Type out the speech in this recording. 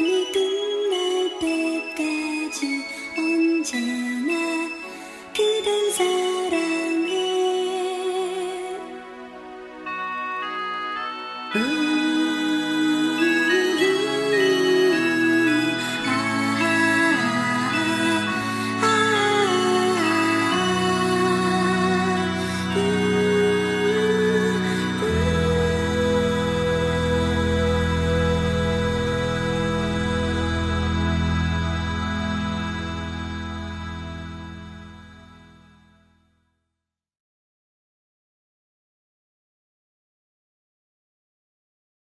你的。